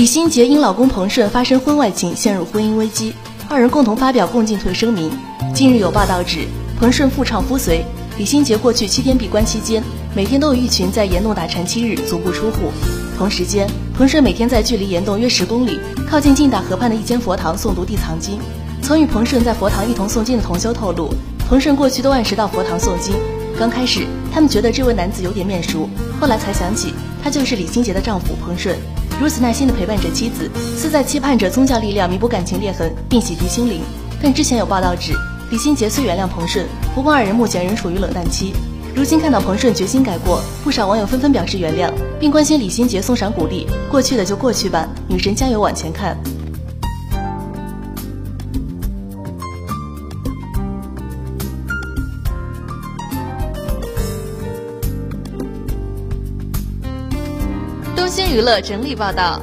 李心洁因老公彭顺发生婚外情，陷入婚姻危机，二人共同发表共进退声明。近日有报道指，彭顺夫唱夫随，李心洁过去七天闭关期间，每天都有一群在岩洞打禅七日，足不出户。同时间，彭顺每天在距离岩洞约十公里、靠近静大河畔的一间佛堂诵读地藏经。曾与彭顺在佛堂一同诵经的同修透露，彭顺过去都按时到佛堂诵经。刚开始，他们觉得这位男子有点面熟，后来才想起他就是李心洁的丈夫彭顺。如此耐心的陪伴着妻子，似在期盼着宗教力量弥补感情裂痕，并洗涤心灵。但之前有报道指，李心洁虽原谅彭顺，不过二人目前仍处于冷淡期。如今看到彭顺决心改过，不少网友纷纷表示原谅，并关心李心洁送上鼓励：“过去的就过去吧，女神加油往前看。”新娱乐整理报道。